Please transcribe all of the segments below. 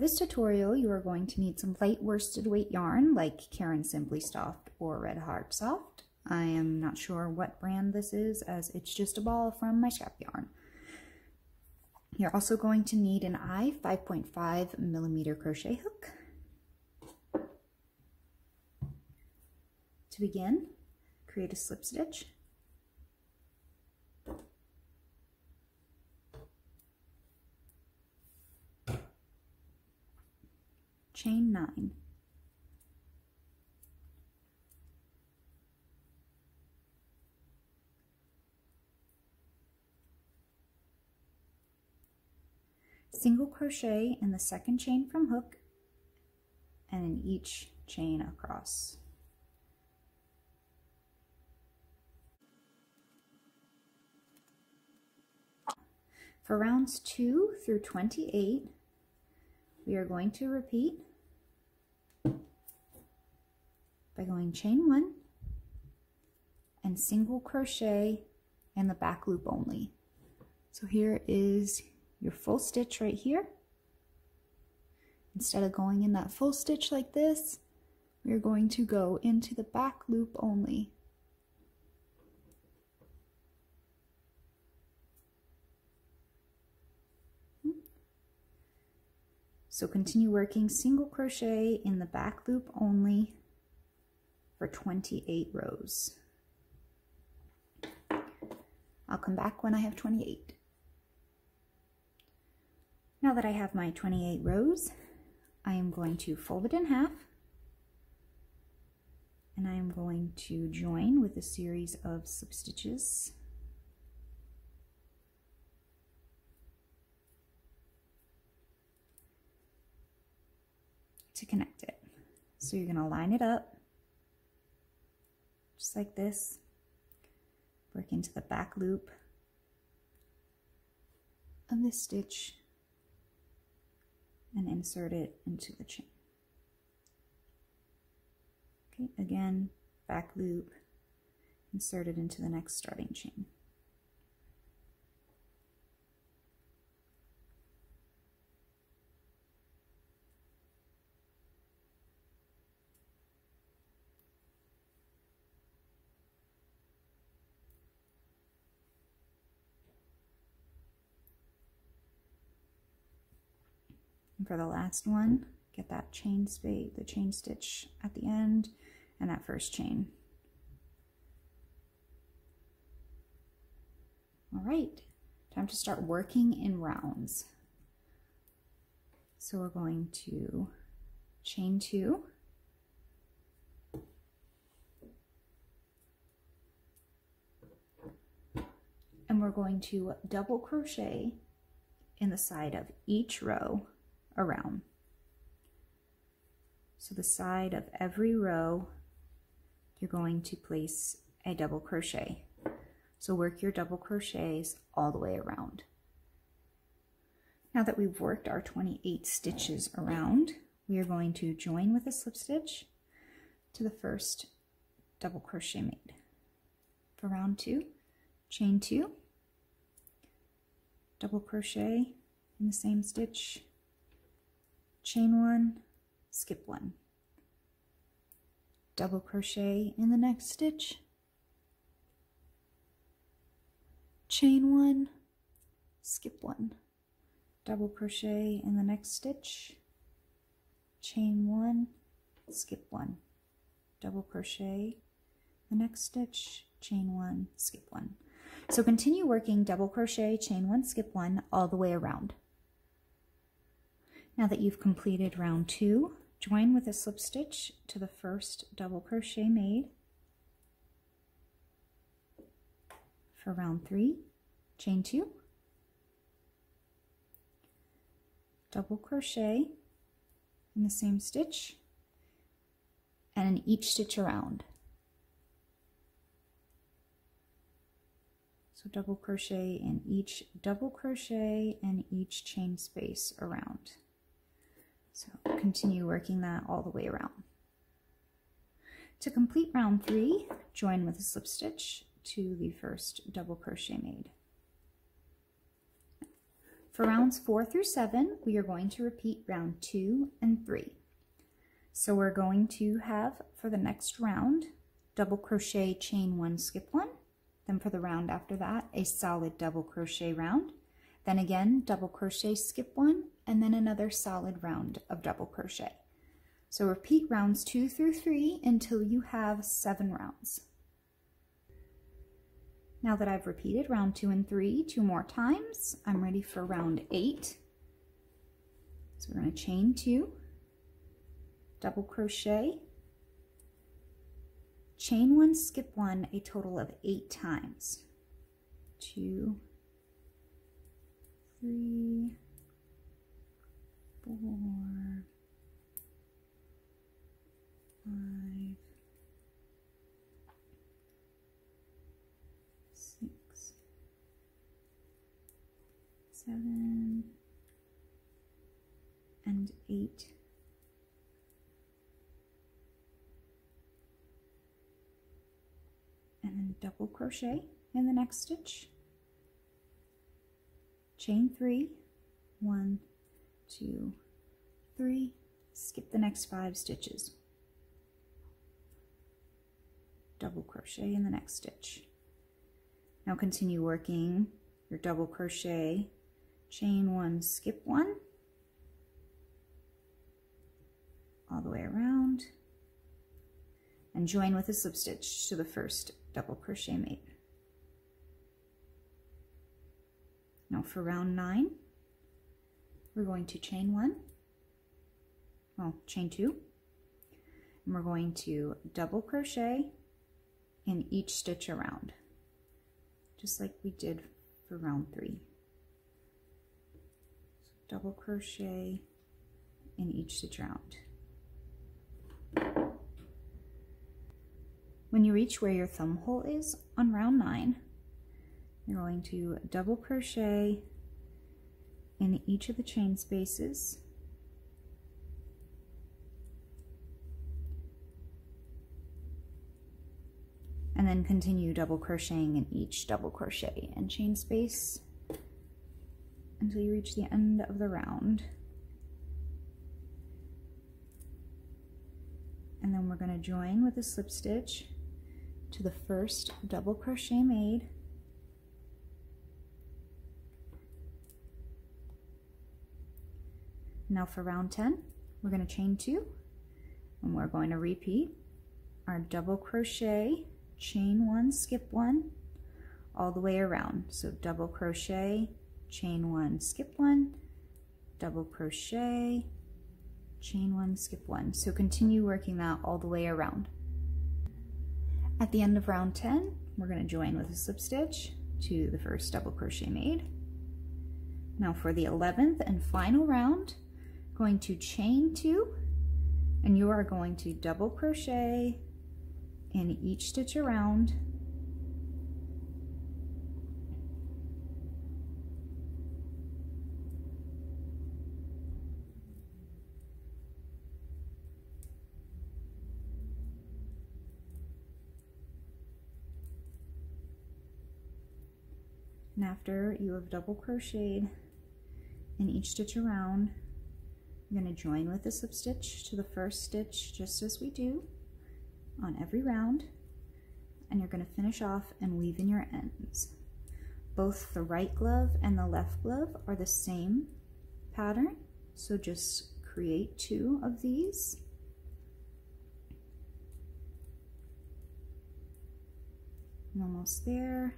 this tutorial, you are going to need some light worsted weight yarn like Caron Simply Soft or Red Heart Soft. I am not sure what brand this is as it's just a ball from my scrap yarn. You're also going to need an I 5.5 millimeter crochet hook. To begin, create a slip stitch. Chain 9. single crochet in the second chain from hook and in each chain across. For rounds 2 through 28, we are going to repeat by going chain 1 and single crochet in the back loop only. So here is your full stitch right here. Instead of going in that full stitch like this, we're going to go into the back loop only. So continue working single crochet in the back loop only for 28 rows. I'll come back when I have 28. Now that I have my 28 rows, I am going to fold it in half and I am going to join with a series of slip stitches. to connect it. So you're going to line it up just like this, work into the back loop of this stitch and insert it into the chain. Okay, again, back loop, insert it into the next starting chain. And for the last one, get that chain space, the chain stitch at the end and that first chain. All right, time to start working in rounds. So we're going to chain two, and we're going to double crochet in the side of each row around. So the side of every row, you're going to place a double crochet. So work your double crochets all the way around. Now that we've worked our 28 stitches around, we are going to join with a slip stitch to the first double crochet made. For round two, chain two, double crochet in the same stitch, chain one, skip one. Double crochet in the next stitch, chain one, skip one. Double crochet in the next stitch, chain one, skip one. Double crochet the next stitch, chain one, skip one. So continue working double crochet, chain one, skip one all the way around. Now that you've completed round two, join with a slip stitch to the first double crochet made. For round three, chain two, double crochet in the same stitch, and in each stitch around. So double crochet in each double crochet and each chain space around. So continue working that all the way around. To complete round three, join with a slip stitch to the first double crochet made. For rounds four through seven, we are going to repeat round two and three. So we're going to have for the next round, double crochet, chain one, skip one. Then for the round after that, a solid double crochet round. Then again, double crochet, skip one, and then another solid round of double crochet. So repeat rounds two through three until you have seven rounds. Now that I've repeated round two and three two more times, I'm ready for round eight. So we're going to chain two, double crochet, chain one, skip one, a total of eight times. Two, three, four, five, six, seven, and eight. And then double crochet in the next stitch. Chain three, one, two, three, skip the next five stitches. Double crochet in the next stitch. Now continue working your double crochet, chain one, skip one, all the way around, and join with a slip stitch to the first double crochet made. Now for round nine, we're going to chain one, well, chain two, and we're going to double crochet in each stitch around, just like we did for round three. So double crochet in each stitch around. When you reach where your thumb hole is on round nine, you're going to double crochet in each of the chain spaces and then continue double crocheting in each double crochet and chain space until you reach the end of the round. And then we're going to join with a slip stitch to the first double crochet made. Now for round 10, we're going to chain two and we're going to repeat our double crochet chain one, skip one, all the way around. So double crochet, chain one, skip one, double crochet, chain one, skip one. So continue working that all the way around. At the end of round 10, we're going to join with a slip stitch to the first double crochet made. Now for the 11th and final round, going to chain two, and you are going to double crochet, in each stitch around. And after you have double crocheted in each stitch around, you're going to join with the slip stitch to the first stitch just as we do on every round and you're going to finish off and weave in your ends. Both the right glove and the left glove are the same pattern, so just create two of these. Almost there.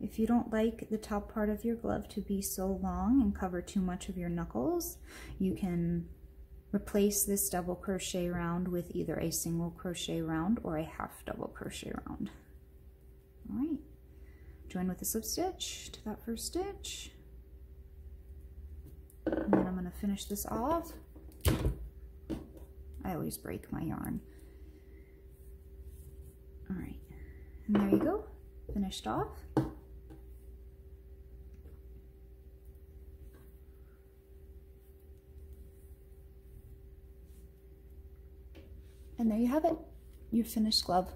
If you don't like the top part of your glove to be so long and cover too much of your knuckles, you can replace this double crochet round with either a single crochet round or a half double crochet round. All right, join with a slip stitch to that first stitch. And then I'm gonna finish this off. I always break my yarn. All right, and there you go, finished off. And there you have it, your finished glove.